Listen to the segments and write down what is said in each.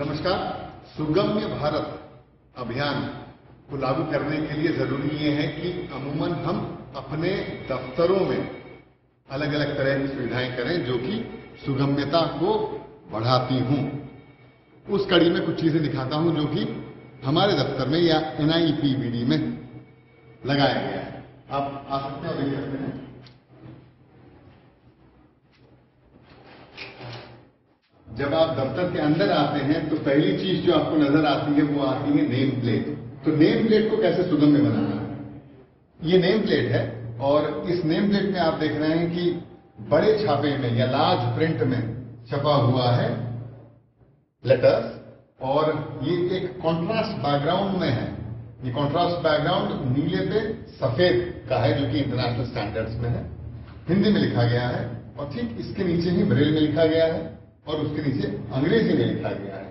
नमस्कार। सुगम्य भारत अभियान को लागू करने के लिए ज़रूरी ये है कि अमूमन हम अपने दफ्तरों में अलग अलग तरह की सुविधाएँ करें जो कि सुगम्यता को बढ़ाती हूँ। उस कड़ी में कुछ चीज़ें दिखाता हूँ जो कि हमारे दफ्तर में या एनआईपीबीडी में लगाया गया है। आप आ सकते हैं और देख सकते हैं। जब आप दफ्तर के अंदर आते हैं तो पहली चीज़ जो आपको नज़र आती है, वो आती है नेम प्लेट तो नेम प्लेट को कैसे सुगम्य बनाना है? ये नेम प्लेट है, और इस नेम प्लेट में आप देख रहे हैं कि बड़े छापे में या लार्ज प्रिंट में छपा हुआ है लेटर्स और ये एक कॉन्ट्रास्ट बैकग्राउंड में है। ये कॉन्ट्रास्ट बैकग्राउंड नीले पे सफ़ेद का है, जो कि इंटरनेशनल स्टैंडर्ड्स में है। हिंदी में लिखा गया है, और ठीक इसके नीचे ही ब्रेल में लिखा गया है। और उसके नीचे अंग्रेज़ी में लिखा गया है।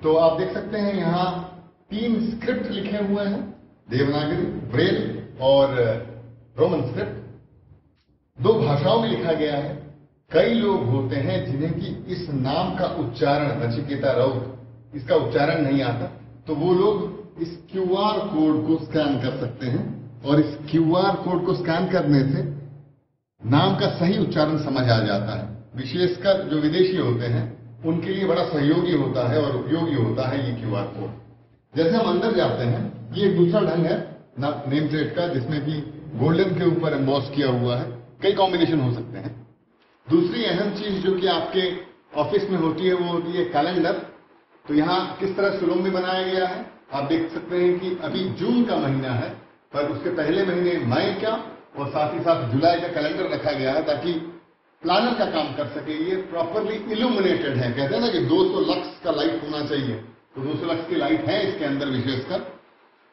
तो आप देख सकते हैं यहाँ तीन स्क्रिप्ट लिखे हुए हैं, देवनागरी ब्रेल और रोमन स्क्रिप्ट दो भाषाओं में लिखा गया है। कई लोग होते हैं जिन्हें कि इस नाम का उच्चारण नचिकेता राउत इसका उच्चारण नहीं आता तो वो लोग इस क्यूआर कोड को स्कैन कर सकते हैं और इस क्यूआर कोड को स्कैन करने से नाम का सही उच्चारण समझ आ जाता है। विशेषकर जो विदेशी होते हैं, उनके लिए बड़ा सहयोगी होता है और उपयोगी होता है ये क्यूआर कोड। जैसे हम अंदर जाते हैं, ये एक दूसरा ढंग है नेम प्लेट का, जिसमें कि गोल्डन के ऊपर एम्बॉस किया हुआ है। कई कॉम्बिनेशन हो सकते हैं। दूसरी अहम चीज़ जो कि आपके ऑफ़िस में होती है, वो होती है कैलेंडर तो यहाँ किस तरह सुरंग बनाया गया है, आप देख सकते हैं कि अभी जून का महीना है, पर उसके पहले महीने मई का और साथ ही साथ जुलाई का कैलेंडर रखा गया है, ताकि प्लानर का काम कर सके, ये प्रॉपरली इल्यूमिनेटेड है। कहते हैं ना कि 200 लक्स का लाइट होना चाहिए। तो 200 लक्स की लाइट है इसके अंदर विशेषकर।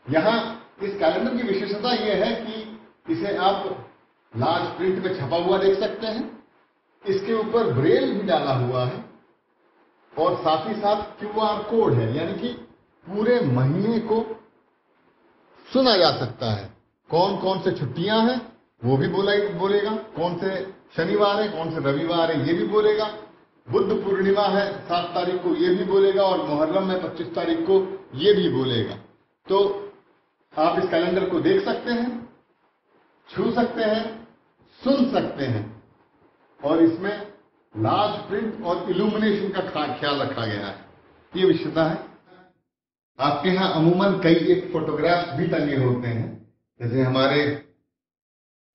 यहाँ इस कैलेंडर की विशेषता यह है कि इसे आप लार्ज प्रिंट में छपा हुआ देख सकते हैं। इसके ऊपर ब्रेल भी डाला हुआ है। और साथ ही साथ क्यूआर कोड है, यानी कि पूरे महीने को सुना जा सकता है। कौन कौन से छुट्टियाँ हैं, वो भी बोला बोलेगा। कौन से शनिवार है, कौन से रविवार है, ये भी बोलेगा। बुद्ध पूर्णिमा है, सात तारीख को ये भी बोलेगा और मुहर्रम है, पच्चीस तारीख को ये भी बोलेगा। तो आप इस कैलेंडर को देख सकते हैं, छू सकते हैं, सुन सकते हैं। और इसमें लार्ज प्रिंट और इल्यूमिनेशन का ख्याल रखा गया है। ये विशेषता है। आपके यहाँ अमूमन कई एक फोटोग्राफ भी टंगे होते हैं। जैसे हमारे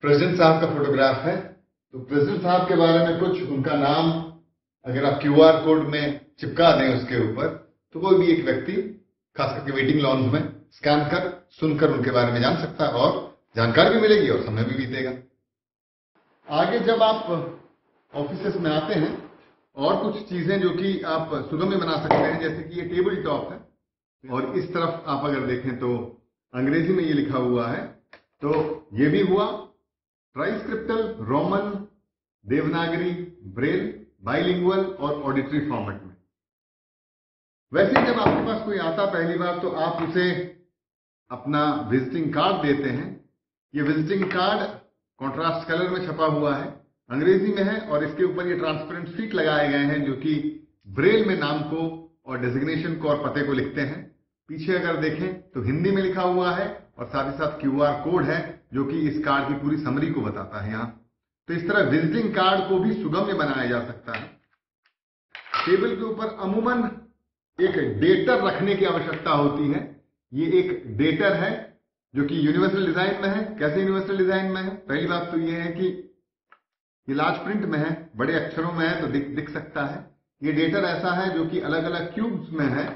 प्रेसिडेंट साहब का फोटोग्राफ है तो प्रेसिडेंट साहब के बारे में कुछ, उनका नाम, अगर आप क्यूआर कोड में चिपका दें उसके ऊपर तो कोई भी एक व्यक्ति, खास करके वेटिंग लॉन्ज में, स्कैन कर, सुनकर उनके बारे में जान सकता है और जानकारी भी मिलेगी और समय भी बीतेगा। आगे जब आप ऑफ़िस में आते हैं, और कुछ चीज़ें जो कि आप सुगम्य बना सकते हैं, जैसे कि ये टेबल टॉप है, और इस तरफ़ आप अगर देखें तो अंग्रेज़ी में ये लिखा हुआ है तो ये भी हुआ, triscriptal Roman Devanagari, Braille, bilingual और ऑडिटरी फॉर्मेट में। वैसे जब आपके पास कोई आता पहली बार तो आप उसे अपना विजिटिंग कार्ड देते हैं। ये विजिटिंग कार्ड कॉन्ट्रास्ट कलर में छपा हुआ है, अंग्रेज़ी में है और इसके ऊपर ये ट्रांसपेरेंट सीट लगाए गए हैं, जो कि ब्रेल में नाम को और डेजिग्नेशन को और पते को लिखते हैं। पीछे अगर देखें तो हिंदी में लिखा हुआ है और साथ ही साथ क्यूआर कोड है, जो कि इस कार्ड की पूरी समरी को बताता है यहाँ। तो इस तरह विजिटिंग कार्ड को भी सुगम्य बनाया जा सकता है। टेबल के ऊपर अमूमन एक डेटर रखने की आवश्यकता होती है। ये एक डेटर है, जो कि यूनिवर्सल डिज़ाइन में है। कैसे यूनिवर्सल डिज़ाइन में है? पहली बात तो ये है कि ये लार्ज प्रिंट में है, बड़े अक्षरों में है तो दिख दिख सकता है। ये डेटर ऐसा है, जो कि अलग अलग क्यूब्स में है,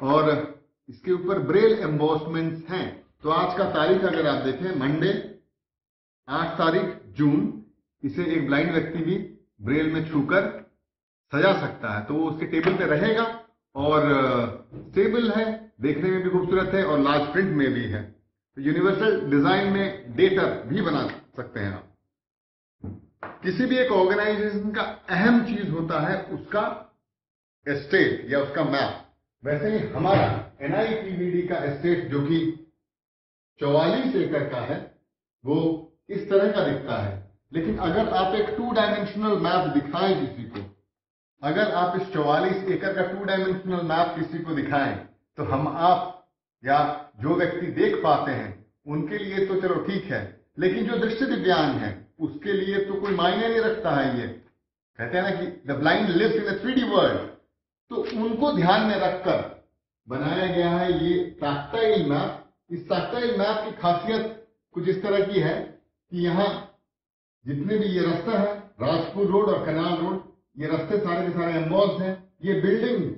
और इसके ऊपर ब्रेल एम्बोसमेंट्स हैं। तो आज का तारीख अगर आप देखें मंडे आठ तारीख जून इसे एक ब्लाइंड व्यक्ति भी ब्रेल में छूकर सजा सकता है। तो वो उसके टेबल पे रहेगा और स्टेबल है, देखने में भी खूबसूरत है और लार्ज प्रिंट में भी है। तो यूनिवर्सल डिज़ाइन में डेटर भी बना सकते हैं आप। किसी भी एक ऑर्गेनाइजेशन का अहम चीज़ होता है उसका एस्टेट या उसका मैप वैसे ही हमारा एनआईपीवीडी का एस्टेट जो कि चौवालीस एकड़ का है, वो इस तरह का दिखता है। लेकिन अगर आप एक टू डायमेंशनल मैप दिखाएँ किसी को, अगर आप इस चौवालीस एकड़ का टू डायमेंशनल मैप किसी को दिखाएँ तो हम आप या जो व्यक्ति देख पाते हैं, उनके लिए तो चलो ठीक है, लेकिन जो दृश्य दिव्यांग है, उसके लिए तो कोई मायने नहीं रखता है ये। कहते हैं ना कि the blind lives in three D world तो उनको ध्यान में रखकर बनाया गया है ये टैक्टाइल मैप इस टैक्टाइल मैप की खासियत कुछ इस तरह की है कि यहाँ जितने भी ये रास्ता है, राजपुर रोड और कनाल रोड, ये रास्ते सारे के सारे एम्बॉज हैं, ये बिल्डिंग,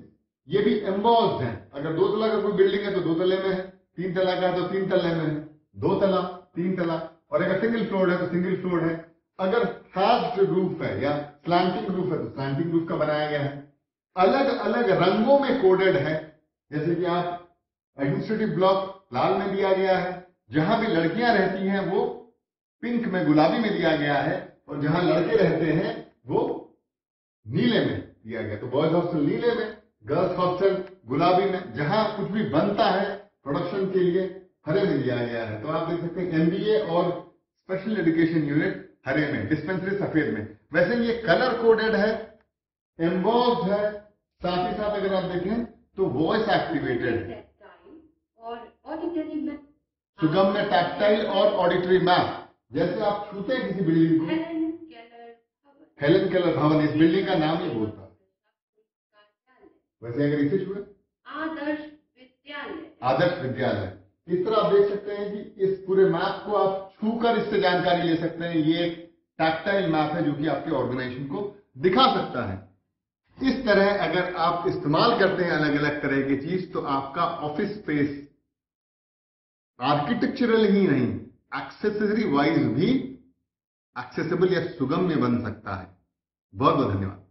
ये भी एम्बॉज हैं। अगर दो तला का कोई बिल्डिंग है तो दो तले में है, तीन तला का है तो तीन तले में है, दो तला, तीन तला। और अगर सिंगल फ्लोर है तो सिंगल फ्लोर है। अगर हैज्ड रूफ है या स्लैंटिंग रूफ है तो स्लैंटिंग रूफ का बनाया गया है। अलग अलग रंगों में कोडेड है। जैसे कि आप एडमिनिस्ट्रेटिव ब्लॉक लाल में दिया गया है। जहाँ भी लड़कियाँ रहती हैं, वो पिंक में गुलाबी में दिया गया है और जहाँ लड़के रहते हैं वो नीले में दिया गया। तो बॉयज़ हॉस्टल नीले में गर्ल्स हॉस्टल गुलाबी में जहाँ कुछ भी बनता है प्रोडक्शन के लिए हरे में दिया गया है। तो आप देख सकते हैं एमबीए और स्पेशल एजुकेशन यूनिट हरे में डिस्पेंसरी सफ़ेद में। वैसे ये कलर कोडेड है एम्बॉज है। साथ ही साथ अगर आप देखें तो वॉइस एक्टिवेटेड है। और ऑडिटरी में टैक्टाइल और ऑडिटरी मैप जैसे आप छूते हैं किसी बिल्डिंग को। Helen Keller Bhavan. Helen Keller Bhavan इस बिल्डिंग का नाम ही बोलता। वैसे अगर इसे छुए। आदर्श विद्यालय। आदर्श विद्यालय। इस तरह आप देख सकते हैं कि इस पूरे मैप को आप छूकर इससे जानकारी ले सकते हैं। ये एक टैक्टाइल मैप है जो कि आपके ऑर्गेनाइजेशन को दिखा सकता है। इस तरह अगर आप इस्तेमाल करते हैं अलग अलग तरह की चीज़ तो आपका ऑफ़िस स्पेस आर्किटेक्चरल ही नहीं। एक्सेसरी वाइज भी एक्सेसिबल या सुगम में बन सकता है। बहुत बहुत धन्यवाद।